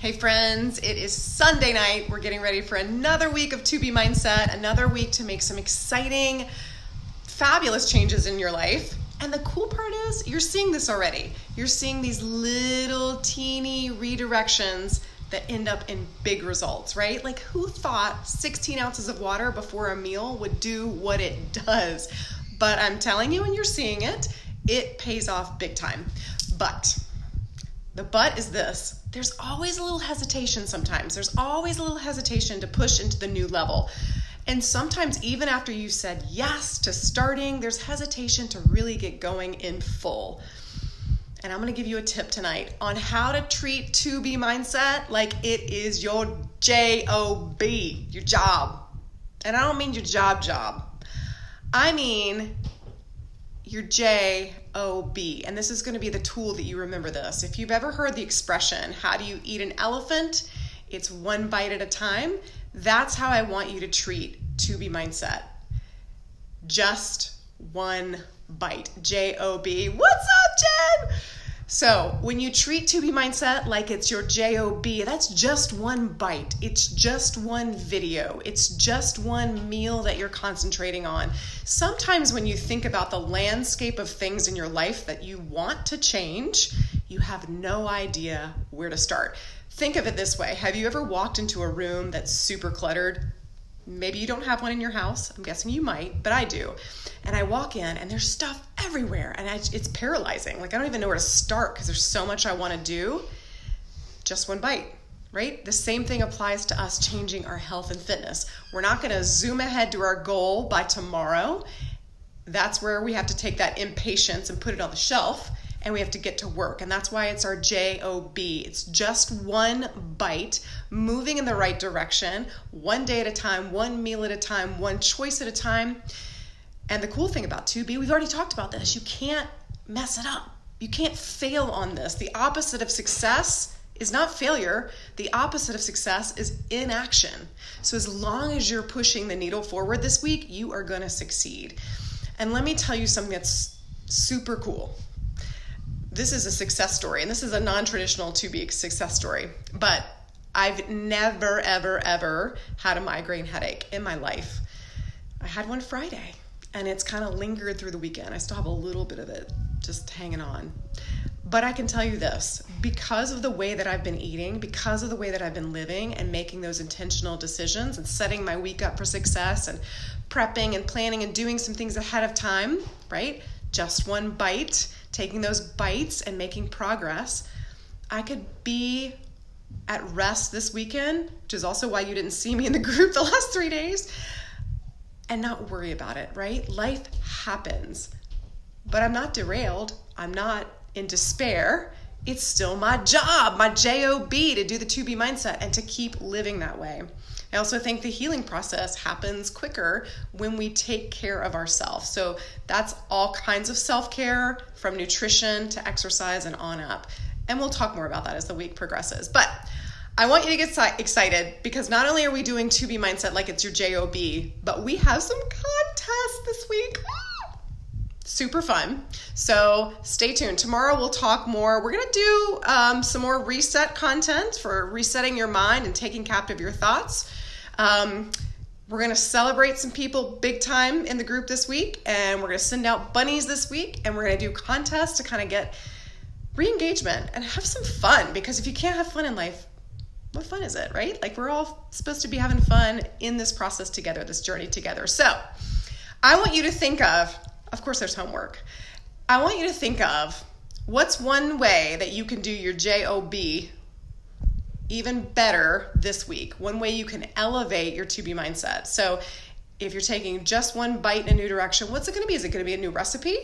Hey, friends, it is Sunday night. We're getting ready for another week of 2B Mindset, another week to make some exciting, fabulous changes in your life. And the cool part is, you're seeing this already. You're seeing these little teeny redirections that end up in big results, right? Like, who thought 16 ounces of water before a meal would do what it does? But I'm telling you, and you're seeing it, it pays off big time. But the but is this there's always a little hesitation sometimes. There's always a little hesitation to push into the new level. And sometimes, even after you said yes to starting, there's hesitation to really get going in full. And I'm gonna give you a tip tonight on how to treat 2B mindset like it is your job, your job. And I don't mean your job job, I mean your J O B. And this is going to be the tool that you remember this. If you've ever heard the expression, how do you eat an elephant? It's one bite at a time. That's how I want you to treat 2B mindset. Just one bite. J O B. What's up, Jen? So, when you treat 2B mindset like it's your job, that's just one bite. It's just one video. It's just one meal that you're concentrating on. Sometimes when you think about the landscape of things in your life that you want to change, you have no idea where to start. Think of it this way. Have you ever walked into a room that's super cluttered? Maybe you don't have one in your house. I'm guessing you might, but I do. And I walk in and there's stuff everywhere and I, it's paralyzing. Like I don't even know where to start because there's so much I want to do. Just one bite, right? The same thing applies to us changing our health and fitness. We're not going to zoom ahead to our goal by tomorrow. That's where we have to take that impatience and put it on the shelf and we have to get to work. And that's why it's our JOB. It's just one bite, moving in the right direction, one day at a time, one meal at a time, one choice at a time. And the cool thing about 2B, we've already talked about this, you can't mess it up. You can't fail on this. The opposite of success is not failure. The opposite of success is inaction. So, as long as you're pushing the needle forward this week, you are going to succeed. And let me tell you something that's super cool this is a success story, and this is a non traditional 2B success story, but I've never, ever, ever had a migraine headache in my life. I had one Friday, and it's kind of lingered through the weekend. I still have a little bit of it just hanging on. But I can tell you this because of the way that I've been eating, because of the way that I've been living and making those intentional decisions and setting my week up for success and prepping and planning and doing some things ahead of time, right? Just one bite taking those bites and making progress, I could be at rest this weekend, which is also why you didn't see me in the group the last three days, and not worry about it, right? Life happens. But I'm not derailed. I'm not in despair. It's still my job, my JOB to do the 2B mindset and to keep living that way. I also think the healing process happens quicker when we take care of ourselves. So that's all kinds of self care from nutrition to exercise and on up. And we'll talk more about that as the week progresses. But I want you to get excited because not only are we doing 2B mindset like it's your job, but we have some contests this week. Super fun. So stay tuned. Tomorrow we'll talk more. We're going to do um, some more reset content for resetting your mind and taking captive your thoughts. Um, we're going to celebrate some people big time in the group this week, and we're going to send out bunnies this week, and we're going to do contests to kind of get re engagement and have some fun. Because if you can't have fun in life, what fun is it, right? Like, we're all supposed to be having fun in this process together, this journey together. So, I want you to think of, of course, there's homework. I want you to think of what's one way that you can do your JOB even better this week. One way you can elevate your 2B mindset. So, if you're taking just one bite in a new direction, what's it going to be? Is it going to be a new recipe?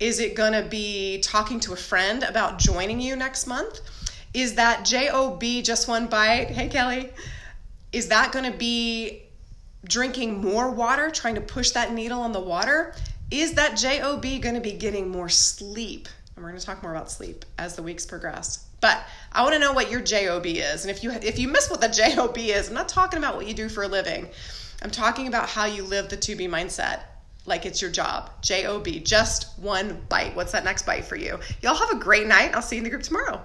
Is it going to be talking to a friend about joining you next month? Is that JOB just one bite? Hey, Kelly. Is that going to be drinking more water, trying to push that needle on the water? Is that JOB going to be getting more sleep? And we're going to talk more about sleep as the weeks progress. But I want to know what your job is, and if you if you miss what the job is, I'm not talking about what you do for a living. I'm talking about how you live the 2B mindset like it's your job. Job, just one bite. What's that next bite for you? Y'all have a great night. I'll see you in the group tomorrow.